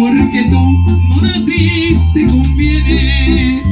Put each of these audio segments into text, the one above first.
porque tú no naciste con bienes.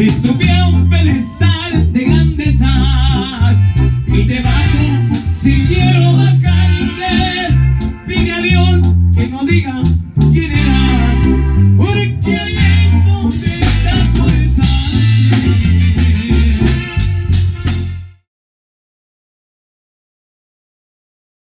y subí a un pedestal de grandezas. Y te bajo